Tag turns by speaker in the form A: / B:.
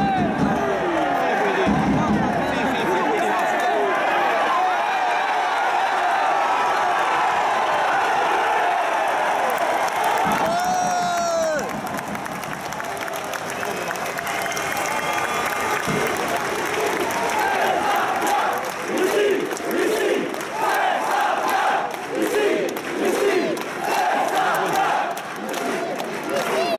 A: Yeah.